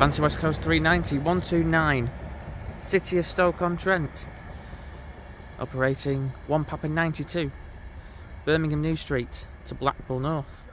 Fancy West Coast 390 129 City of Stoke-on-Trent operating 1 Papa 92 Birmingham New Street to Blackpool North.